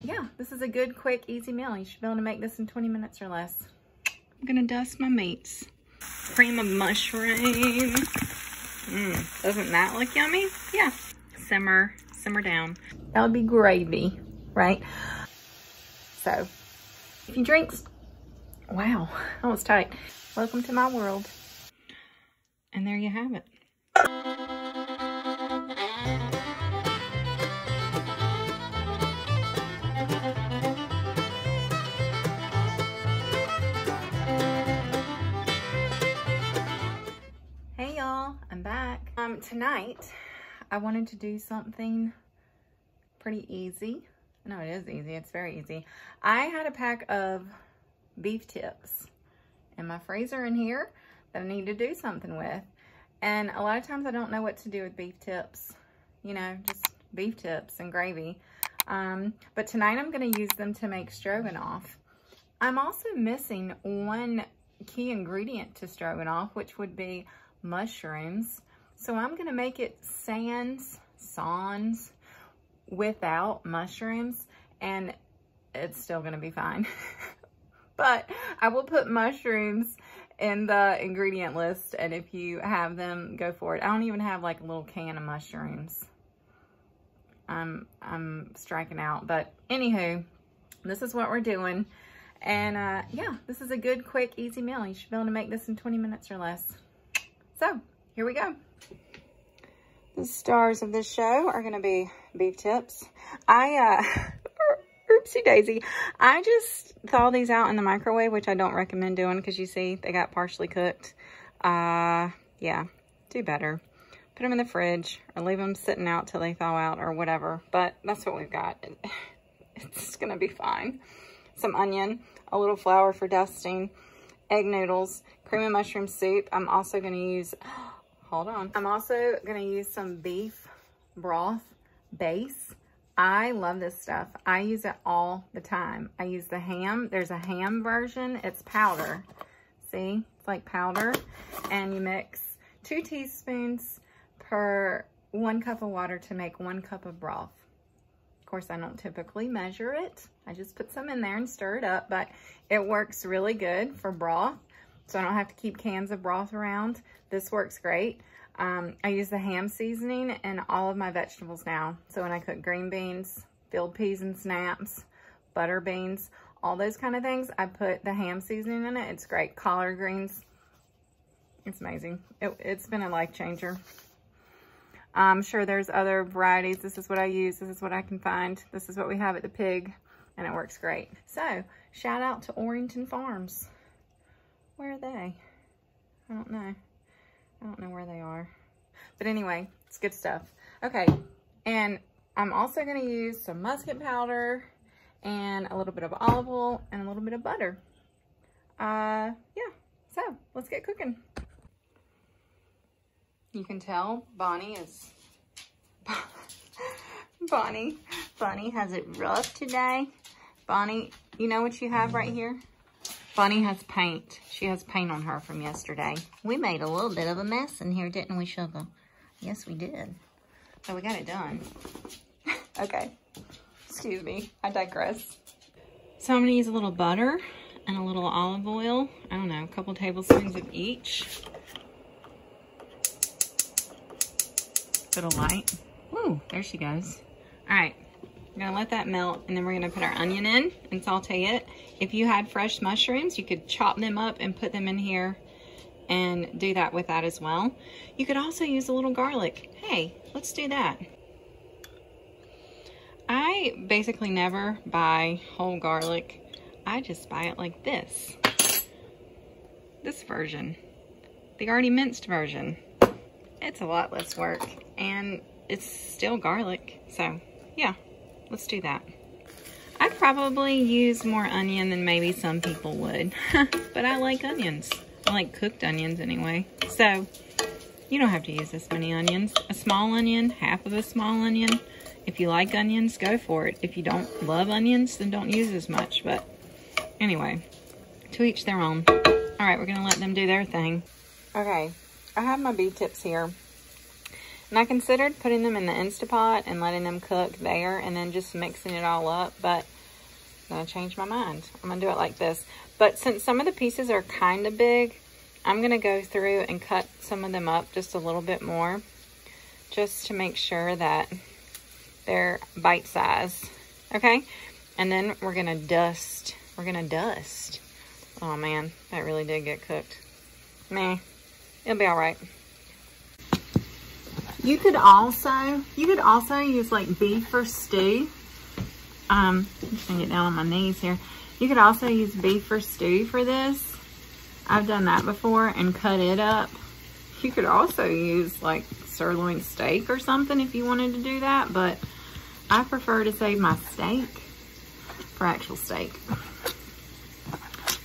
yeah, this is a good, quick, easy meal. You should be able to make this in 20 minutes or less. I'm gonna dust my meats. Cream of mushroom. Mmm, doesn't that look yummy? Yeah, simmer, simmer down. That would be gravy, right? So, if you drinks, wow, that was tight. Welcome to my world. And there you have it. Tonight, I wanted to do something pretty easy. No, it is easy. It's very easy. I had a pack of beef tips in my freezer in here that I need to do something with. And a lot of times I don't know what to do with beef tips. You know, just beef tips and gravy. Um, but tonight I'm going to use them to make stroganoff. I'm also missing one key ingredient to stroganoff, which would be mushrooms. So I'm going to make it sans, sans, without mushrooms, and it's still going to be fine. but I will put mushrooms in the ingredient list, and if you have them, go for it. I don't even have like a little can of mushrooms. I'm, I'm striking out, but anywho, this is what we're doing. And uh, yeah, this is a good, quick, easy meal. You should be able to make this in 20 minutes or less. So here we go. The stars of this show are going to be beef tips. I, uh, oopsie daisy. I just thaw these out in the microwave, which I don't recommend doing because you see they got partially cooked. Uh, yeah, do better. Put them in the fridge or leave them sitting out till they thaw out or whatever. But that's what we've got. It's going to be fine. Some onion, a little flour for dusting, egg noodles, cream and mushroom soup. I'm also going to use, hold on. I'm also to use some beef broth base. I love this stuff. I use it all the time. I use the ham. There's a ham version. It's powder. See? It's like powder. And you mix two teaspoons per one cup of water to make one cup of broth. Of course, I don't typically measure it. I just put some in there and stir it up, but it works really good for broth so I don't have to keep cans of broth around. This works great. Um, I use the ham seasoning in all of my vegetables now. So when I cook green beans, field peas and snaps, butter beans, all those kind of things, I put the ham seasoning in it. It's great. Collard greens, it's amazing. It, has been a life changer. I'm sure there's other varieties. This is what I use. This is what I can find. This is what we have at the pig, and it works great. So, shout out to Orrington Farms. Where are they? I don't know. I don't know where they are. But anyway, it's good stuff. Okay, and I'm also going to use some musket powder and a little bit of olive oil and a little bit of butter. Uh, yeah, so let's get cooking. You can tell Bonnie is... Bonnie, Bonnie has it rough today. Bonnie, you know what you have right here? Bonnie has paint. She has paint on her from yesterday. We made a little bit of a mess in here, didn't we, Sugar? Yes, we did. So we got it done. okay. Excuse me. I digress. So I'm going to use a little butter and a little olive oil. I don't know, a couple tablespoons of each. A light. Ooh, there she goes. All right. We're gonna let that melt and then we're gonna put our onion in and saute it. If you had fresh mushrooms, you could chop them up and put them in here and do that with that as well. You could also use a little garlic. Hey, let's do that. I basically never buy whole garlic. I just buy it like this. This version. The already minced version. It's a lot less work and it's still garlic. So yeah, let's do that. I probably use more onion than maybe some people would, but I like onions. I like cooked onions anyway. So you don't have to use this many onions. A small onion, half of a small onion. If you like onions, go for it. If you don't love onions, then don't use as much. But anyway, to each their own. All right, we're to let them do their thing. Okay, I have my beef tips here. And I considered putting them in the Instapot and letting them cook there and then just mixing it all up, but I'm gonna change my mind. I'm gonna do it like this. But since some of the pieces are kind of big, I'm gonna go through and cut some of them up just a little bit more, just to make sure that they're bite size, okay? And then we're gonna dust, we're gonna dust. Oh man, that really did get cooked. Meh, it'll be all right. You could also, you could also use like beef or stew. Um, I'm just gonna get down on my knees here. You could also use beef or stew for this. I've done that before and cut it up. You could also use like sirloin steak or something if you wanted to do that, but I prefer to save my steak for actual steak.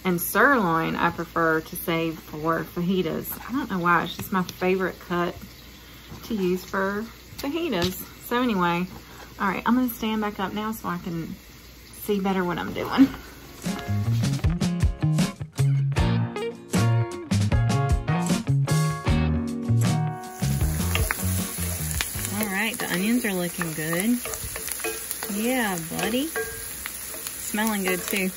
And sirloin, I prefer to save for fajitas. I don't know why, it's just my favorite cut to use for fajitas. So anyway, all right, I'm gonna stand back up now so I can see better what I'm doing. All right, the onions are looking good. Yeah, buddy. Smelling good too.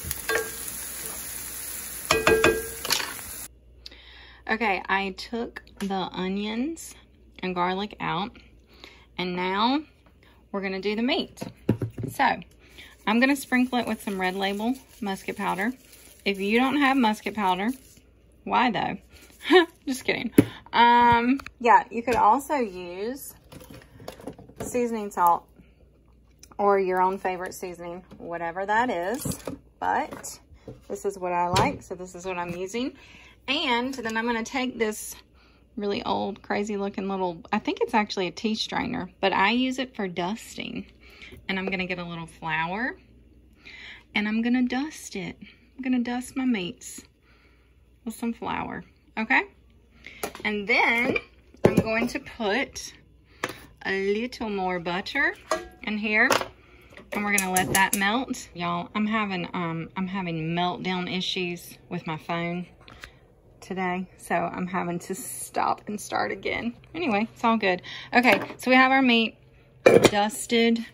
Okay, I took the onions and garlic out. And now we're gonna do the meat. So I'm gonna sprinkle it with some red label musket powder. If you don't have musket powder, why though? Just kidding. Um, yeah, you could also use seasoning salt or your own favorite seasoning, whatever that is. But this is what I like, so this is what I'm using. And then I'm gonna take this really old, crazy looking little, I think it's actually a tea strainer, but I use it for dusting. And I'm gonna get a little flour and I'm gonna dust it. I'm gonna dust my meats with some flour, okay? And then I'm going to put a little more butter in here and we're gonna let that melt. Y'all, I'm having um I'm having meltdown issues with my phone today, so I'm having to stop and start again. Anyway, it's all good. Okay, so we have our meat dusted.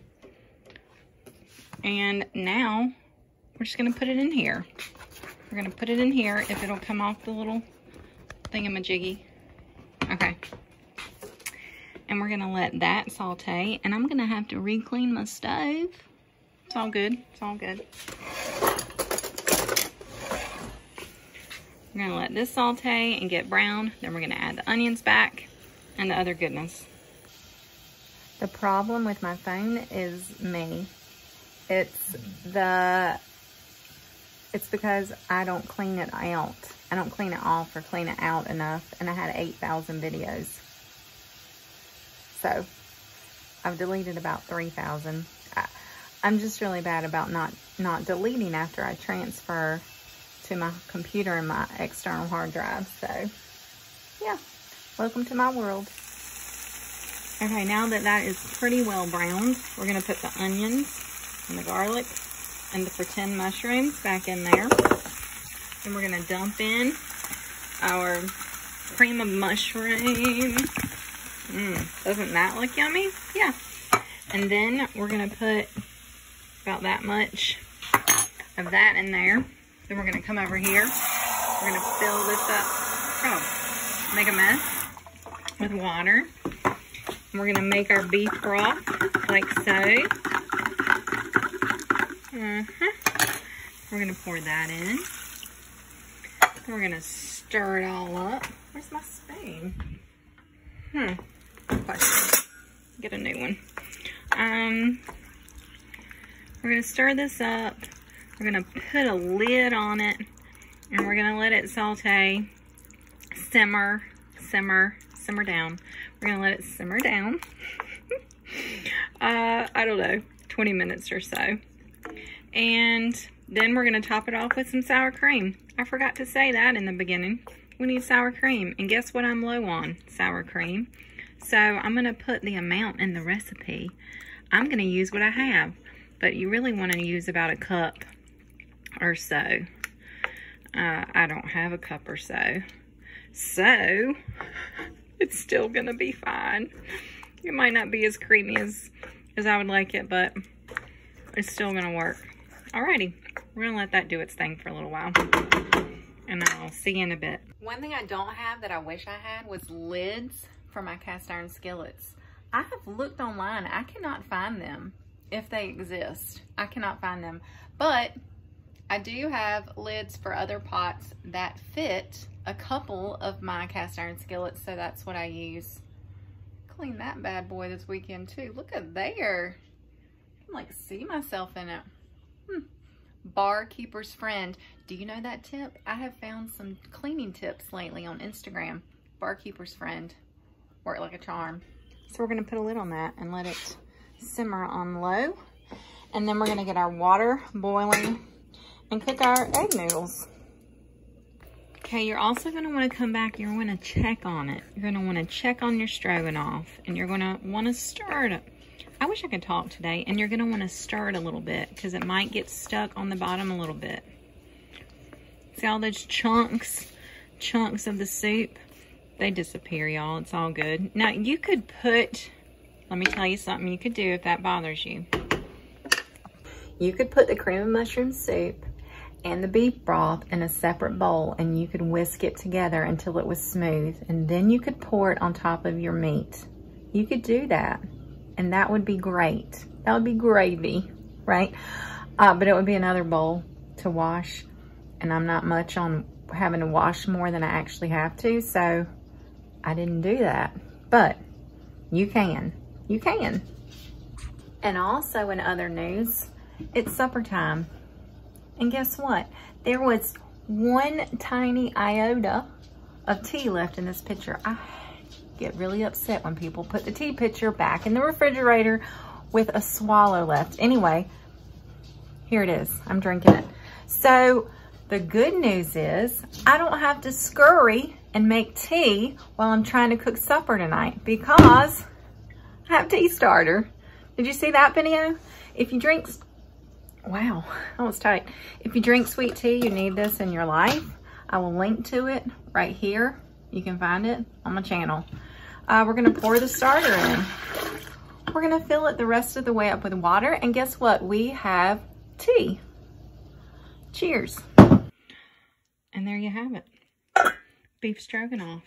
And now we're just gonna put it in here. We're gonna put it in here if it'll come off the little thingamajiggy. Okay. And we're gonna let that saute. And I'm gonna have to re-clean my stove. It's all good, it's all good. We're gonna let this saute and get brown. Then we're gonna add the onions back and the other goodness. The problem with my phone is me. It's hmm. the, it's because I don't clean it out. I don't clean it off or clean it out enough. And I had 8,000 videos. So I've deleted about 3,000. I'm just really bad about not, not deleting after I transfer to my computer and my external hard drive. So, yeah, welcome to my world. Okay, now that that is pretty well browned, we're going to put the onions and the garlic and the pretend mushrooms back in there. And we're going to dump in our cream of mushroom. Mmm, doesn't that look yummy? Yeah. And then we're going to put about that much of that in there. Then we're gonna come over here. We're gonna fill this up. Oh, make a mess with water. And we're gonna make our beef broth like so. Uh -huh. We're gonna pour that in. We're gonna stir it all up. Where's my spoon? Hmm. Question. Get a new one. Um, we're gonna stir this up. We're gonna put a lid on it and we're gonna let it saute, simmer, simmer, simmer down. We're gonna let it simmer down. uh, I don't know, 20 minutes or so. And then we're gonna top it off with some sour cream. I forgot to say that in the beginning. We need sour cream. And guess what I'm low on? Sour cream. So I'm gonna put the amount in the recipe. I'm gonna use what I have, but you really wanna use about a cup or so. Uh, I don't have a cup or so. So, it's still going to be fine. It might not be as creamy as, as I would like it, but it's still gonna work. Alrighty, we're gonna let that do its thing for a little while. And I'll see you in a bit. One thing I don't have that I wish I had was lids for my cast iron skillets. I have looked online, I cannot find them if they exist. I cannot find them, but I do have lids for other pots that fit a couple of my cast iron skillets, so that's what I use. Clean that bad boy this weekend too. Look at there. I can like see myself in it. Hmm. Barkeeper's friend. Do you know that tip? I have found some cleaning tips lately on Instagram. Barkeeper's friend. Work like a charm. So we're gonna put a lid on that and let it simmer on low. And then we're gonna get our water boiling and cook our egg noodles. Okay, you're also going to want to come back. You're going to check on it. You're going to want to check on your stroganoff. And you're going to want to stir it. I wish I could talk today. And you're going to want to stir it a little bit because it might get stuck on the bottom a little bit. See all those chunks, chunks of the soup? They disappear, y'all. It's all good. Now, you could put, let me tell you something you could do if that bothers you. You could put the cream of mushroom soup and the beef broth in a separate bowl and you could whisk it together until it was smooth and then you could pour it on top of your meat. You could do that and that would be great. That would be gravy, right? Uh, but it would be another bowl to wash and I'm not much on having to wash more than I actually have to so I didn't do that. But you can. You can. And also in other news, it's supper time. And guess what? There was one tiny iota of tea left in this pitcher. I get really upset when people put the tea pitcher back in the refrigerator with a swallow left. Anyway, here it is. I'm drinking it. So the good news is I don't have to scurry and make tea while I'm trying to cook supper tonight because I have tea starter. Did you see that video? If you drink Wow, that was tight. If you drink sweet tea, you need this in your life. I will link to it right here. You can find it on my channel. Uh, we're gonna pour the starter in. We're gonna fill it the rest of the way up with water. And guess what? We have tea. Cheers. And there you have it. Beef stroganoff.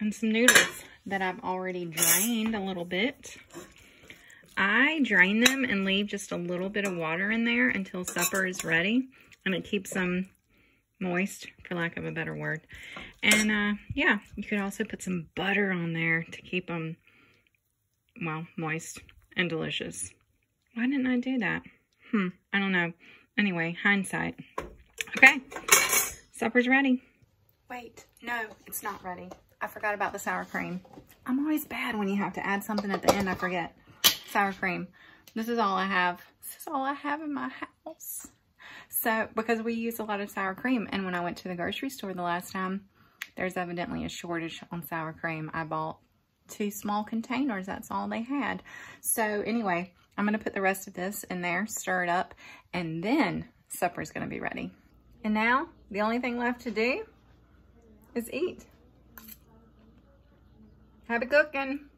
And some noodles that I've already drained a little bit. I drain them and leave just a little bit of water in there until supper is ready. And it keeps them moist, for lack of a better word. And uh, yeah, you could also put some butter on there to keep them, well, moist and delicious. Why didn't I do that? Hmm, I don't know. Anyway, hindsight. Okay, supper's ready. Wait, no, it's not ready. I forgot about the sour cream. I'm always bad when you have to add something at the end, I forget sour cream. This is all I have. This is all I have in my house. So, because we use a lot of sour cream. And when I went to the grocery store the last time, there's evidently a shortage on sour cream. I bought two small containers. That's all they had. So anyway, I'm going to put the rest of this in there, stir it up, and then supper's going to be ready. And now, the only thing left to do is eat. Have Happy cooking.